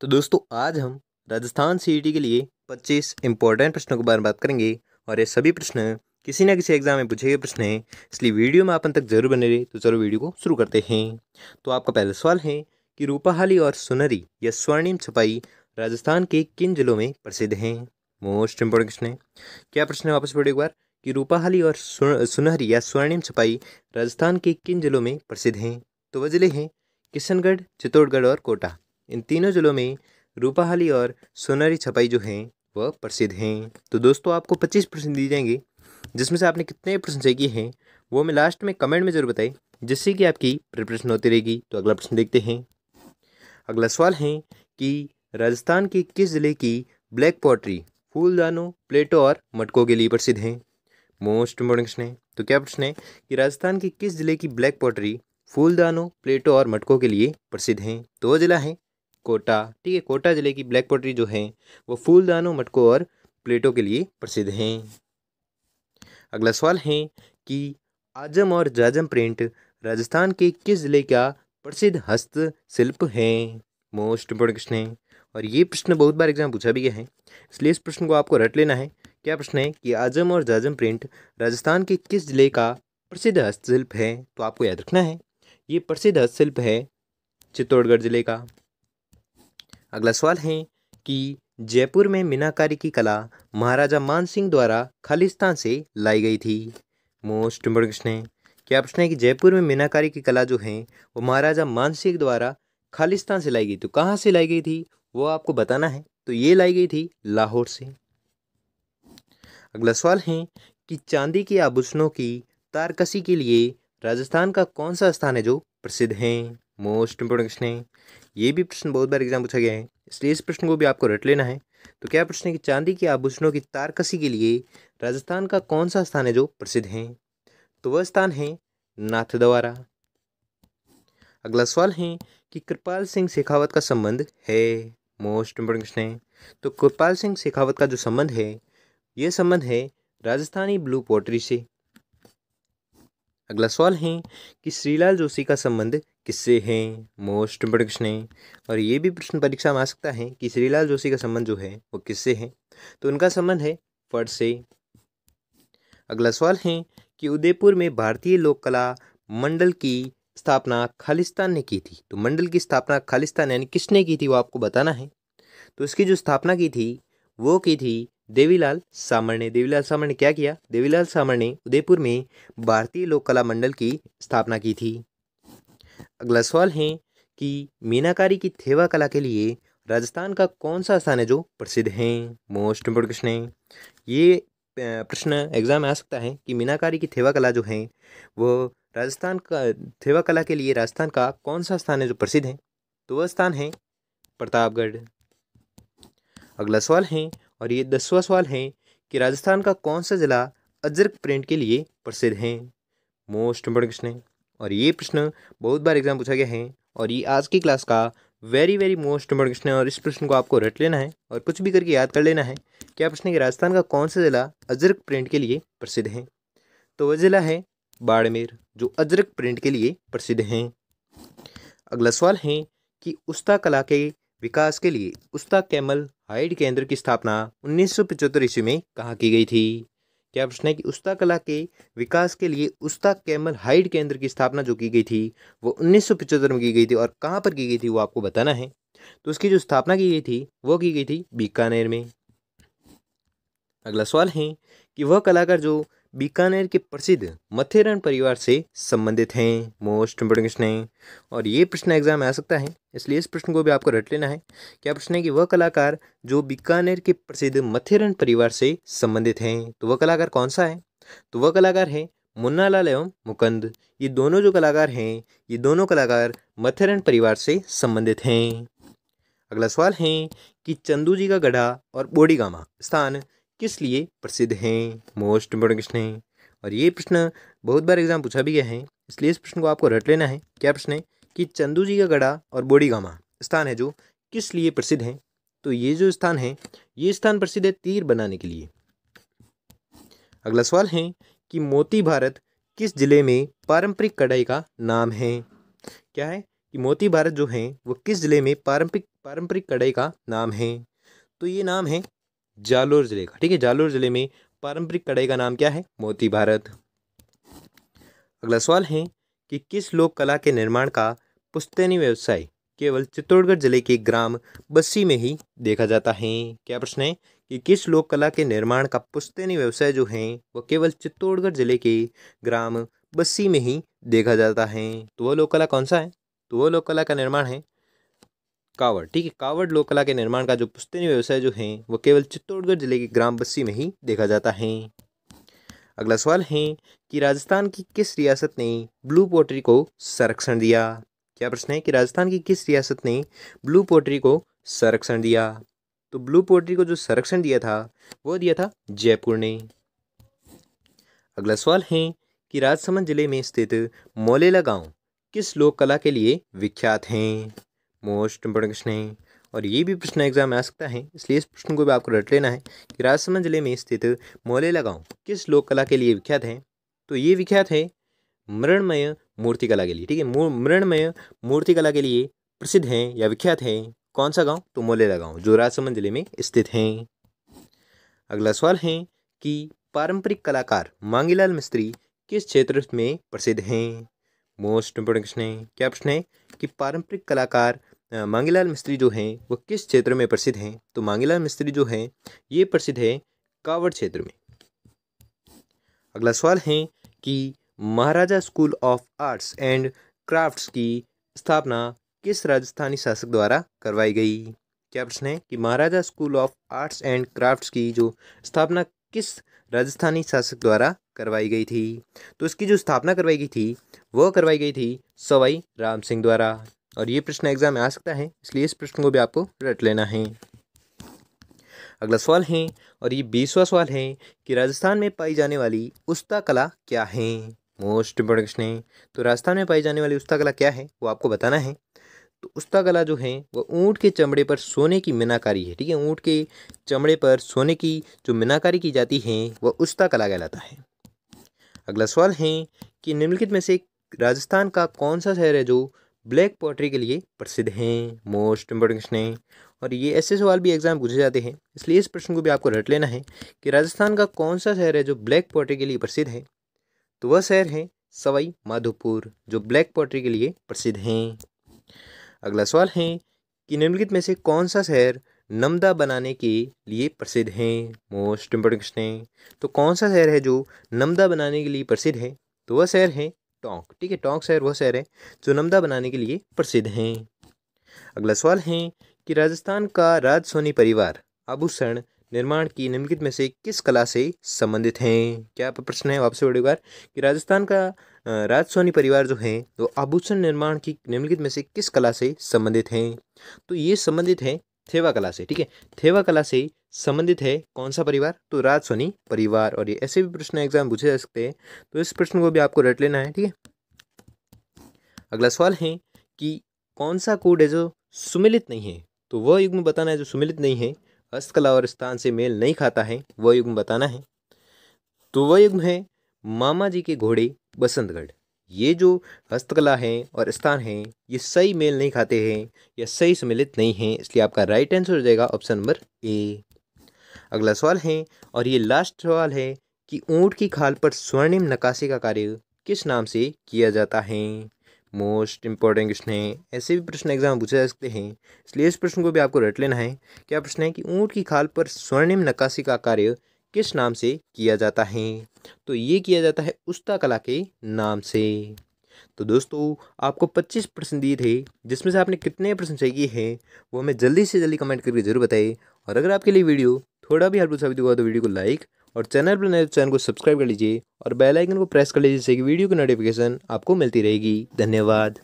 तो दोस्तों, आज हम राजस्थान सी के लिए 25 इंपॉर्टेंट प्रश्नों के बारे में बात करेंगे और ये सभी प्रश्न किसी ना किसी एग्ज़ाम में पूछे गए प्रश्न हैं। इसलिए वीडियो में आप तक ज़रूर बने रहे तो चलो वीडियो को शुरू करते हैं। तो आपका पहला सवाल है कि रूपाहाली और सुनहरी या स्वर्णिम छपाई राजस्थान के किन जिलों में प्रसिद्ध हैं? मोस्ट इम्पोर्टेंट क्वेश्चन है। क्या प्रश्न है? वापस पढ़े एक बार। कि रूपाहाली और सुनहरी या स्वर्णिम छपाई राजस्थान के किन जिलों में प्रसिद्ध हैं? तो वह ज़िले हैं किशनगढ़, चित्तौड़गढ़ और कोटा। इन तीनों जिलों में रूपाहाली और सोनारी छपाई जो हैं, वह प्रसिद्ध हैं। तो दोस्तों, आपको पच्चीस प्रश्न दिए जाएँगे, जिसमें से आपने कितने प्रश्न किए हैं, वो मैं लास्ट में कमेंट में ज़रूर बताएँ, जिससे कि आपकी प्रिपरेशन होती रहेगी। तो अगला प्रश्न देखते हैं। अगला सवाल है कि राजस्थान के किस ज़िले की ब्लैक पॉटरी फूलदानों, प्लेटों और मटकों के लिए प्रसिद्ध हैं? मोस्ट इम्पोर्टेंट क्वेश्चन है। तो क्या प्रश्न है कि राजस्थान के किस ज़िले की ब्लैक पॉटरी फूलदानों, प्लेटों और मटकों के लिए प्रसिद्ध हैं? तो वह जिला है। कोटा, ठीक है, कोटा ज़िले की ब्लैक पोट्री जो है, वो फूलदानों मटकों और प्लेटों के लिए प्रसिद्ध हैं। अगला सवाल है कि आज़म और जाजम प्रिंट राजस्थान के किस ज़िले का प्रसिद्ध हस्तशिल्प है? मोस्ट इम्पोर्टेंट क्वेश्चन है। और ये प्रश्न बहुत बार एग्ज़ाम पूछा भी गया है, इसलिए इस प्रश्न को आपको रट लेना है। क्या प्रश्न है कि आज़म और जाजम प्रिंट राजस्थान के किस ज़िले का प्रसिद्ध हस्तशिल्प है? तो आपको याद रखना है, ये प्रसिद्ध हस्तशिल्प है चित्तौड़गढ़ ज़िले का। अगला सवाल है कि जयपुर में मीनाकारी की कला महाराजा मान सिंह द्वारा खालिस्तान से लाई गई थी। मोस्ट इम्पोर्टेंट क्वेश्चन है। क्या प्रश्न है कि जयपुर में मीनाकारी की कला जो है, वो महाराजा मान सिंह द्वारा खालिस्तान से लाई गई तो कहाँ से लाई गई थी, वो आपको बताना है। तो ये लाई गई थी लाहौर से। अगला सवाल है कि चांदी के आभूषणों की तारकसी के लिए राजस्थान का कौन सा स्थान है जो प्रसिद्ध है? मोस्ट इंपोर्टेंट क्वेश्चन है। ये भी प्रश्न बहुत बार एग्ज़ाम पूछा गया है, इसलिए इस प्रश्न को भी आपको रट लेना है। तो क्या प्रश्न है कि चांदी के आभूषणों की तारकसी के लिए राजस्थान का कौन सा स्थान है जो प्रसिद्ध है? तो वह स्थान है नाथद्वारा। अगला सवाल है कि कृपाल सिंह शेखावत का संबंध है? मोस्ट इम्पोर्टेंट क्वेश्चन है। तो कृपाल सिंह शेखावत का जो संबंध है, यह संबंध है राजस्थानी ब्लू पोट्री से। अगला सवाल है कि श्रीलाल जोशी का संबंध किससे है? मोस्ट इम्पोर्टेंट क्वेश्चन है। और ये भी प्रश्न परीक्षा में आ सकता है कि श्रीलाल जोशी का संबंध जो है, वो किससे है? तो उनका संबंध है फट से। अगला सवाल है कि उदयपुर में भारतीय लोक कला मंडल की स्थापना खालिस्तान ने की थी। तो मंडल की स्थापना खालिस्तान यानी किसने की थी, वो आपको बताना है। तो इसकी जो स्थापना की थी, वो की थी देवीलाल सामर ने देवीलाल सामर ने क्या किया? देवीलाल सामर ने उदयपुर में भारतीय लोक कला मंडल की स्थापना की थी। अगला सवाल है कि मीनाकारी की थेवा कला के लिए राजस्थान का कौन सा स्थान है जो प्रसिद्ध है? मोस्ट इम्पोर्टेंट क्वेश्चन है। ये प्रश्न एग्ज़ाम में आ सकता है कि मीनाकारी की थेवा कला जो है, वो राजस्थान का, थेवा कला के लिए राजस्थान का कौन सा स्थान है जो प्रसिद्ध है? तो वह स्थान है प्रतापगढ़। अगला सवाल है और ये दसवां सवाल है कि राजस्थान का कौन सा ज़िला अजरक प्रिंट के लिए प्रसिद्ध है? मोस्ट इम्पोर्टेंट क्वेश्चन है। और ये प्रश्न बहुत बार एग्ज़ाम पूछा गया है और ये आज की क्लास का very very most important question है और इस प्रश्न को आपको रट लेना है और कुछ भी करके याद कर लेना है, क्या प्रश्न है कि राजस्थान का कौन सा ज़िला अजरक प्रिंट के लिए प्रसिद्ध है? तो वह ज़िला है बाड़मेर, जो अजरक प्रिंट के लिए प्रसिद्ध हैं। अगला सवाल है कि उस्ता कला के विकास के लिए उस्ता कैमल हाइड केंद्र की स्थापना उन्नीस सौ पचहत्तर ईस्वी में कहाँ की गई थी? क्या प्रश्न है कि उस्ता कला के विकास के लिए उस्ता कैमल हाइड केंद्र की स्थापना जो की गई थी, वो उन्नीस सौ पचहत्तर में की गई थी और कहाँ पर की गई थी वो आपको बताना है। तो उसकी जो स्थापना की गई थी, वो की गई थी बीकानेर में। अगला सवाल है कि वह कलाकार जो बीकानेर के प्रसिद्ध मथेरन परिवार से संबंधित हैं मोस्ट इम्पोर्टेंट क्वेश्चन है। और ये प्रश्न एग्ज़ाम में आ सकता है, इसलिए इस प्रश्न को भी आपको रट लेना है। क्या प्रश्न है कि वह कलाकार जो बीकानेर के प्रसिद्ध मथेरन परिवार से संबंधित हैं तो वह कलाकार कौन सा है? तो वह कलाकार है मुन्ना लाल एवं मुकंद। ये दोनों जो कलाकार हैं, ये दोनों कलाकार मथेरन परिवार से संबंधित हैं। अगला सवाल है कि चंदू जी का गढ़ा और बोडीगामा स्थान किस लिए प्रसिद्ध हैं, मोस्ट इम्पोर्टेंट क्वेश्चन है? और ये प्रश्न बहुत बार एग्ज़ाम पूछा भी गया है, इसलिए इस प्रश्न को आपको रट लेना है। क्या प्रश्न है? कि चंदू जी का गढ़ा और बोडीगामा स्थान है जो किस लिए प्रसिद्ध हैं? तो ये जो स्थान है, ये स्थान प्रसिद्ध है तीर बनाने के लिए। अगला सवाल है कि मोती भारत किस ज़िले में पारंपरिक कढ़ाई का नाम है? क्या है? कि मोती भारत जो है, वो किस ज़िले में पारंपरिक पारंपरिक कढ़ाई का नाम है? तो ये नाम है जालोर ज़िले का। ठीक है, जालोर ज़िले में पारंपरिक कढ़ाई का नाम क्या है? मोती भारत। अगला सवाल है कि किस लोक कला के निर्माण का पुश्तैनी व्यवसाय केवल चित्तौड़गढ़ ज़िले के ग्राम बस्सी में ही देखा जाता है? क्या प्रश्न है कि किस लोक कला के निर्माण का पुश्तैनी व्यवसाय जो है वह केवल चित्तौड़गढ़ ज़िले के ग्राम बस्सी में ही देखा जाता है? तो वह लोक कला कौन सा है? तो वह लोक कला का निर्माण है कावड़। ठीक है, कावड़ लोक कला के निर्माण का जो पुश्तैनी व्यवसाय जो है वह केवल चित्तौड़गढ़ ज़िले के ग्राम बस्सी में ही देखा जाता है। अगला सवाल है कि राजस्थान की किस रियासत ने ब्लू पोट्री को संरक्षण दिया? क्या प्रश्न है कि राजस्थान की किस रियासत ने ब्लू पोट्री को संरक्षण दिया? तो ब्लू पोट्री को जो संरक्षण दिया था, वो दिया था जयपुर ने। अगला सवाल है कि राजसमंद ज़िले में स्थित मोलेला गाँव किस लोक कला के लिए विख्यात हैं? मोस्ट इंपोर्टेंट क्वेश्चन है। और ये भी प्रश्न एग्ज़ाम आ सकता है, इसलिए इस प्रश्न को भी आपको रट लेना है कि राजसमंद ज़िले में स्थित मोलेला गाँव किस लोक कला के लिए विख्यात है? तो ये विख्यात है मृणमय मूर्ति कला के लिए, ठीक है? मृणमय मूर्ति कला के लिए प्रसिद्ध हैं या विख्यात है कौन सा गाँव? तो मोलेला गाँव, जो राजसमंद ज़िले में स्थित हैं। अगला सवाल है कि पारंपरिक कलाकार मांगीलाल मिस्त्री किस क्षेत्र में प्रसिद्ध हैं? मोस्ट इंपोर्टेंट क्वेश्चन है। क्या प्रश्न है? कि पारंपरिक कलाकार मांगीलाल मिस्त्री जो हैं, वो किस क्षेत्र में प्रसिद्ध हैं? तो मांगीलाल मिस्त्री जो हैं, ये प्रसिद्ध हैं कावड़ क्षेत्र में। अगला सवाल है कि Maharaja school of arts and crafts की स्थापना किस राजस्थानी शासक द्वारा करवाई गई? क्या प्रश्न है कि Maharaja school of arts and crafts की जो स्थापना किस राजस्थानी शासक द्वारा करवाई गई थी। तो इसकी जो स्थापना करवाई गई थी वह करवाई गई थी सवाई राम सिंह द्वारा। और ये प्रश्न एग्ज़ाम में आ सकता है, इसलिए इस प्रश्न को भी आपको रट लेना है। अगला सवाल है, और ये बीसवा सवाल है कि राजस्थान में पाई जाने वाली उस्ता कला क्या है? मोस्ट इम्पोर्टेंट क्वेश्चन है। तो राजस्थान में पाई जाने वाली उस्ता कला क्या है, वो आपको बताना है। तो उस्ता कला जो है वह ऊँट के चमड़े पर सोने की मीनाकारी है, ठीक है? ऊँट के चमड़े पर सोने की जो मीनाकारी की जाती है वह उस्ता कला कहलाता है। अगला सवाल है कि निम्नलिखित में से राजस्थान का कौन सा शहर है जो ब्लैक पोट्री के लिए प्रसिद्ध हैं? मोस्ट इंपोर्टेंट क्वेश्चन है। और ये ऐसे सवाल भी एग्ज़ाम पूछे जाते हैं, इसलिए इस प्रश्न को भी आपको रट लेना है कि राजस्थान का कौन सा शहर है जो ब्लैक पोट्री के लिए प्रसिद्ध है? तो वह शहर है सवाई माधोपुर, जो ब्लैक पोट्री के लिए प्रसिद्ध हैं। अगला सवाल है कि निम्नलिखित में से कौन सा शहर नमदा बनाने के लिए प्रसिद्ध हैं, मोस्ट इम्पोर्टेंट क्वेश्चन है। तो कौन सा शहर है जो नमदा बनाने के लिए प्रसिद्ध है? तो वह शहर है टोंक। ठीक है, टोंक शहर वह शहर है जो नमदा बनाने के लिए प्रसिद्ध हैं। अगला सवाल है कि राजस्थान का राजसोनी परिवार आभूषण निर्माण की निम्नलिखित में से किस कला से संबंधित हैं? क्या प्रश्न है? आपसे बड़ी बार कि राजस्थान का राजसोनी परिवार जो है वो आभूषण निर्माण की निम्नलिखित में से किस कला से संबंधित हैं? तो ये संबंधित है थेवा कला से, ठीक है? थेवा कला से संबंधित है कौन सा परिवार? तो राजसोनी परिवार, और ये ऐसे भी प्रश्न एग्ज़ाम पूछे जा सकते हैं। तो इस प्रश्न को भी आपको रट लेना है, ठीक है? अगला सवाल है कि कौन सा कोड है जो सुमिलित नहीं है? तो वह युग्म बताना है जो सुमिलित नहीं है, हस्तकला और स्थान से मेल नहीं खाता है, वह युग्म बताना है। तो वह युग्म है मामा जी के घोड़े बसंतगढ़। ये जो हस्तकला है और स्थान है, ये सही मेल नहीं खाते हैं, या सही सम्मिलित नहीं हैं, इसलिए आपका राइट आंसर हो जाएगा ऑप्शन नंबर ए अगला सवाल है, और ये लास्ट सवाल है, कि ऊँट की खाल पर स्वर्णिम नकाशी का कार्य किस नाम से किया जाता है? मोस्ट इंपॉर्टेंट क्वेश्चन है। ऐसे भी प्रश्न एग्ज़ाम पूछे जा सकते हैं, इसलिए इस प्रश्न को भी आपको रट लेना है। क्या प्रश्न है कि ऊँट की खाल पर स्वर्णिम नकाशी का कार्य किस नाम से किया जाता है? तो ये किया जाता है उस्ता कला के नाम से। तो दोस्तों, आपको 25 प्रश्न दिए थे, जिसमें से आपने कितने प्रश्न सही किए हैं, वो हमें जल्दी से जल्दी कमेंट करके ज़रूर बताइए और अगर आपके लिए वीडियो थोड़ा भी हेल्पफुल साबित हुआ तो वीडियो को लाइक और चैनल पर नए चैनल को सब्सक्राइब कर लीजिए और बेल आइकन को प्रेस कर लीजिए जिससे कि वीडियो की नोटिफिकेशन आपको मिलती रहेगी। धन्यवाद।